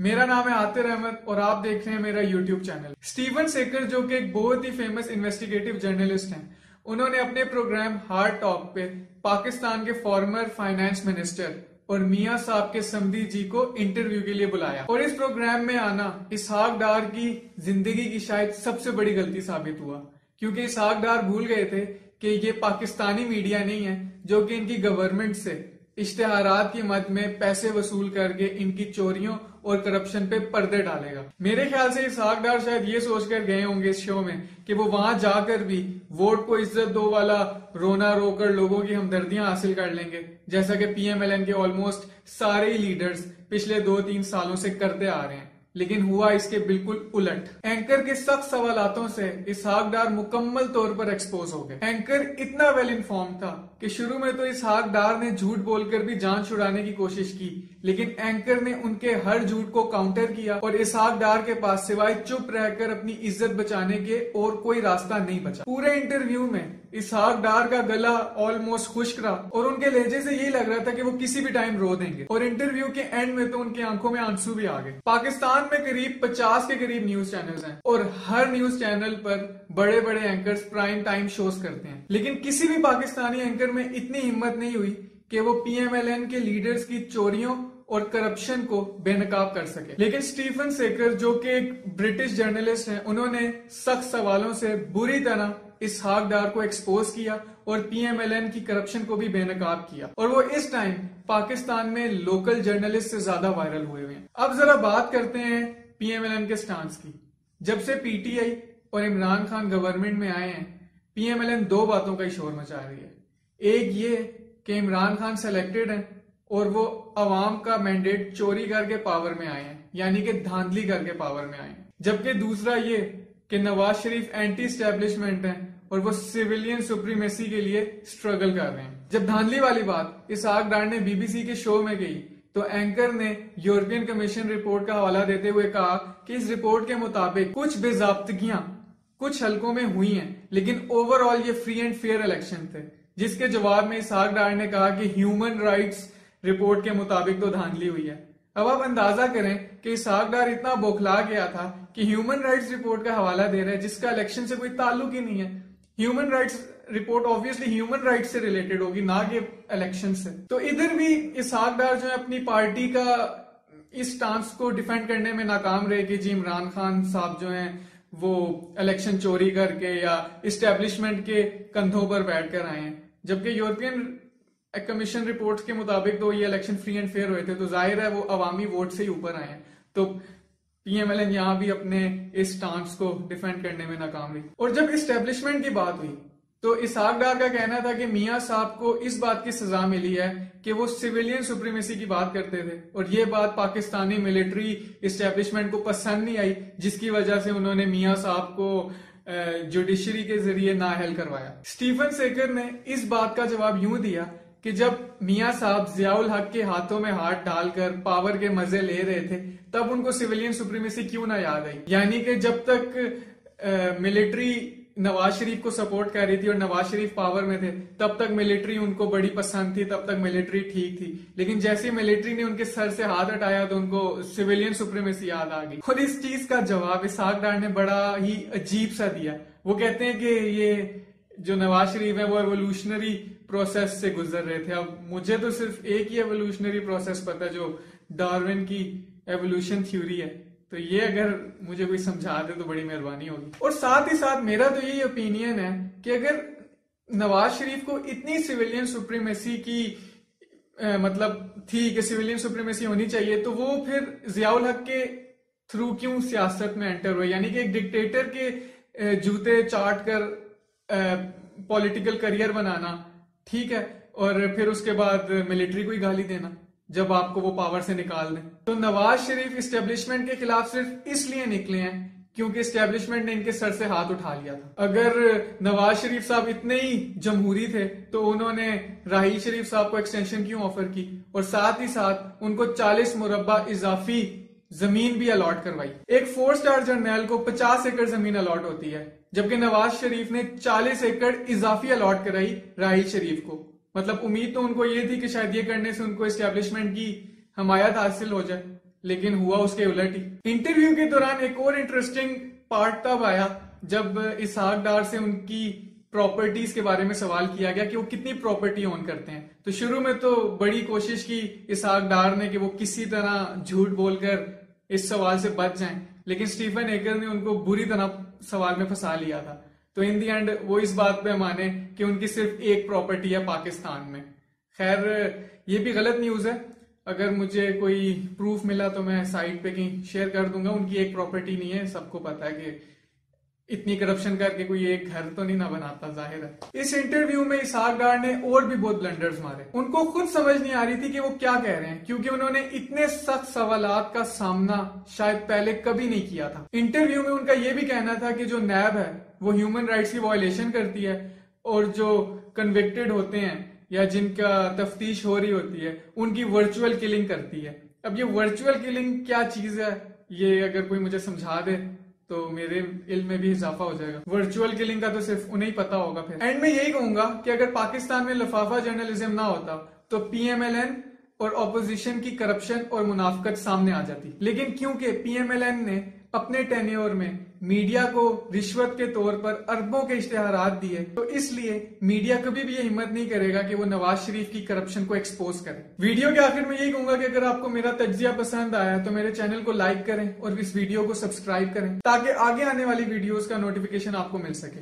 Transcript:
मेरा नाम है आतिर अहमद और आप देख रहे हैं मेरा यूट्यूब चैनल स्टीवन सेकर, जो कि एक बहुत ही फ़ेमस इन्वेस्टिगेटिव जर्नलिस्ट हैं, उन्होंने अपने प्रोग्राम हार्ड टॉक पे पाकिस्तान के फॉर्मर फाइनेंस मिनिस्टर और मियाँ साहब के समदी जी को इंटरव्यू के लिए बुलाया। और इस प्रोग्राम में आना इसहाक डार की ज़िंदगी की शायद सबसे बड़ी गलती साबित हुआ, क्योंकि इसहाक डार भूल गए थे कि ये पाकिस्तानी मीडिया नहीं है, जो कि इनकी गवर्नमेंट से इश्तेहारात की मद में पैसे वसूल करके इनकी चोरियों और करप्शन पे पर्दे डालेगा। मेरे ख्याल से इसहाक डार शायद ये सोचकर गए होंगे इस शो में कि वो वहाँ जाकर भी वोट को इज़्ज़त दो वाला रोना रोकर लोगों की हमदर्दियाँ हासिल कर लेंगे, जैसा कि पीएमएलएन के ऑलमोस्ट सारे लीडर्स पिछले दो तीन सालों से करते आ रहे हैं। लेकिन हुआ इसके बिल्कुल उलट। एंकर के सख्त सवालों से इसहाक डार मुकम्मल तौर पर एक्सपोज हो गए। एंकर इतना वेल इन्फॉर्म था कि शुरू में तो इसहाक डार ने झूठ बोलकर भी जान छुड़ाने की कोशिश की, लेकिन एंकर ने उनके हर झूठ को काउंटर किया और इसहाक डार के पास सिवाय चुप रहकर अपनी इज़्ज़त बचाने के और कोई रास्ता नहीं बचा। पूरे इंटरव्यू में इसहाक डार का गला ऑलमोस्ट खुश्क रहा और उनके लहजे से यही लग रहा था कि वो किसी भी टाइम रो देंगे। और इंटरव्यू के एंड में तो उनकी आँखों में आँसू भी आ गए। पाकिस्तान में करीब 50 के करीब न्यूज़ चैनल्स हैं और हर न्यूज़ चैनल पर बड़े बड़े एंकर्स प्राइम टाइम शोज़ करते हैं। लेकिन किसी भी पाकिस्तानी एंकर में इतनी हिम्मत नहीं हुई कि वो पीएमएलएन के लीडर्स की चोरियों और करप्शन को बेनकाब कर सके। लेकिन स्टीफन सेकर जो कि एक ब्रिटिश जर्नलिस्ट हैं, उन्होंने सख्त सवालों से बुरी तरह इस हाकदार को एक्सपोज किया और पीएमएलएन की करप्शन को भी बेनकाब किया। और वो इस टाइम पाकिस्तान में लोकल जर्नलिस्ट से ज़्यादा वायरल हुए हुए हैं। अब जरा बात करते हैं पीएमएलएन के स्टांस की। जब से पीटीआई और इमरान खान गवर्नमेंट में आए हैं पीएमएलएन दो बातों का ही शोर मचा रही है। एक ये कि इमरान खान सेलेक्टेड है और वो अवाम का मैंडेट चोरी करके पावर में आए हैं, यानी कि धांधली करके पावर में आए हैं। जबकि दूसरा ये कि नवाज़ शरीफ एंटी स्टैब्लिशमेंट है और वो सिविलियन सुप्रीमेसी के लिए स्ट्रगल कर रहे हैं। जब धांधली वाली बात इस आग डार ने बीबीसी के शो में गई तो एंकर ने यूरोपियन कमीशन रिपोर्ट का हवाला देते हुए कहा कि इस रिपोर्ट के मुताबिक कुछ बेजाबतगियाँ कुछ हलकों में हुई हैं, लेकिन ओवरऑल ये फ्री एंड फेयर इलेक्शन थे, जिसके जवाब में इसहाक डार ने कहा कि ह्यूमन राइट्स रिपोर्ट के मुताबिक तो धांधली हुई है। अब आप अंदाज़ा करें कि इसहाक डार इतना बौखला गया था कि ह्यूमन राइट्स रिपोर्ट का हवाला दे रहा है, जिसका इलेक्शन से कोई ताल्लुक ही नहीं है। Human rights report obviously human rights से रिलेटेड होगी, ना कि इलेक्शन से। तो इधर भी इसहाक डार जो है अपनी पार्टी का इस स्टांस को डिफेंड करने में नाकाम रहे कि जी इमरान खान साहब जो हैं, वो इलेक्शन चोरी करके या इस्टेब्लिशमेंट के कंधों पर बैठ कर आए हैं। जबकि यूरोपियन कमीशन रिपोर्ट्स के मुताबिक तो ये इलेक्शन फ्री एंड फेयर हुए थे तो ज़ाहिर है वो अवामी वोट से ही ऊपर आए हैं। तो पीएमएलएन यहाँ भी अपने इस स्टांस को डिफेंड करने में नाकाम रही। और जब इस्टेब्लिशमेंट की बात हुई तो इसहाक डार का कहना था कि मियाँ साहब को इस बात की सजा मिली है कि वो सिविलियन सुप्रीमेसी की बात करते थे। और ये बात पाकिस्तानी मिलिट्री इस्टेब्लिशमेंट को पसंद नहीं आई, जिसकी वजह से उन्होंने मियाँ साहब को जुडिशरी के ज़रिए नाहल करवाया। स्टीफन सेकर ने इस बात का जवाब यूँ दिया कि जब मियाँ साहब जियाउल हक के हाथों में हाथ डालकर पावर के मज़े ले रहे थे, तब उनको सिविलियन सुप्रीमेसी क्यों ना याद आई? यानी कि जब तक मिलिट्री नवाज़ शरीफ को सपोर्ट कर रही थी और नवाज़ शरीफ पावर में थे, तब तक मिलिट्री उनको बड़ी पसंद थी, तब तक मिलिट्री ठीक थी। लेकिन जैसे मिलिट्री ने उनके सर से हाथ हटाया तो उनको सिविलियन सुप्रीमेसी याद आ गई। और इस चीज़ का जवाब इसहाक डार ने बड़ा ही अजीब सा दिया। वो कहते हैं कि ये जो नवाज़ शरीफ है वो एवोल्यूशनरी प्रोसेस से गुजर रहे थे। अब मुझे तो सिर्फ़ एक ही एवोल्यूशनरी प्रोसेस पता है जो डार्विन की एवोल्यूशन थ्योरी है। तो ये अगर मुझे कोई समझा दे तो बड़ी मेहरबानी होगी। और साथ ही साथ मेरा तो यही ओपिनियन है कि अगर नवाज़ शरीफ को इतनी सिविलियन सुप्रीमेसी की आ, मतलब थी कि सिविलियन सुप्रीमेसी होनी चाहिए तो वो फिर जियाउल हक के थ्रू क्यों सियासत में एंटर हुए? यानी कि एक डिक्टेटर के जूते चाट कर पॉलिटिकल करियर बनाना, ठीक है? और फिर उसके बाद मिलिट्री को ही गाली देना, जब आपको वो पावर से निकाल दें। तो नवाज़ शरीफ इस्टेब्लिशमेंट के खिलाफ सिर्फ़ इसलिए निकले हैं, क्योंकि इस्टेब्लिशमेंट ने इनके सर से हाथ उठा लिया था। अगर नवाज़ शरीफ साहब इतने ही जमहूरी थे तो उन्होंने राही शरीफ साहब को एक्सटेंशन क्यों ऑफ़र की? और साथ ही साथ उनको 40 मुरबा इजाफी ज़मीन भी अलॉट करवाई। एक फोर स्टार जर्नल को 50 एकड़ ज़मीन अलॉट होती है। जबकि नवाज़ शरीफ ने 40 एकड़ इजाफी अलॉट कराई राही शरीफ को। मतलब उम्मीद तो उनको ये थी कि शायद ये करने से उनको एस्टेब्लिशमेंट की हमायत हासिल हो जाए, लेकिन हुआ उसके उलट ही। इंटरव्यू के दौरान एक और इंटरेस्टिंग पार्ट तब आया, जब इसहाक डार से उनकी प्रॉपर्टीज़ के बारे में सवाल किया गया कि वो कितनी प्रॉपर्टी ओन करते हैं। तो शुरू में तो बड़ी कोशिश की इसहाक डार ने कि वो किसी तरह झूठ बोलकर इस सवाल से बच जाएँ, लेकिन स्टीफन एकर ने उनको बुरी तरह सवाल में फंसा लिया था। तो इन दी एंड वो इस बात पे माने कि उनकी सिर्फ़ एक प्रॉपर्टी है पाकिस्तान में। खैर, ये भी गलत न्यूज़ है। अगर मुझे कोई प्रूफ मिला तो मैं साइट पे कहीं शेयर कर दूँगा। उनकी एक प्रॉपर्टी नहीं है। सबको पता है कि इतनी करप्शन करके कोई एक घर तो नहीं ना बनाता, ज़ाहिर है। इस इंटरव्यू में इसाक डार ने और भी बहुत ब्लंडर्स मारे। उनको खुद समझ नहीं आ रही थी कि वो क्या कह रहे हैं, क्योंकि उन्होंने इतने सख्त सवाल का सामना शायद पहले कभी नहीं किया था। इंटरव्यू में उनका यह भी कहना था कि जो नैब है, वो ह्यूमन राइट्स की वायलेशन करती है, और जो कन्विक्टेड होते हैं, या जिनका तफ्तीश हो रही होती है, उनकी वर्चुअल किलिंग करती है। अब ये वर्चुअल किलिंग क्या चीज़ है, ये अगर कोई मुझे समझा दे तो मेरे इल में भी इजाफा हो जाएगा। वर्चुअल किलिंग का तो सिर्फ़ उन्हें ही पता होगा फिर। एंड में यही कहूँगा कि अगर पाकिस्तान में लफाफा जर्नलिज्म ना होता तो पीएमएलएन और ऑपोजिशन की करप्शन और मुनाफ्त सामने आ जाती। लेकिन क्योंकि पीएमएलएन ने अपने टेन्योर में मीडिया को रिश्वत के तौर पर अरबों के इश्तेहार दिए तो इसलिए मीडिया कभी भी ये हिम्मत नहीं करेगा कि वो नवाज़ शरीफ की करप्शन को एक्सपोज करे। वीडियो के आखिर में यही कहूँगा कि अगर आपको मेरा तजिया पसंद आया तो मेरे चैनल को लाइक करें और इस वीडियो को सब्सक्राइब करें, ताकि आगे आने वाली वीडियोस का नोटिफिकेशन आपको मिल सके।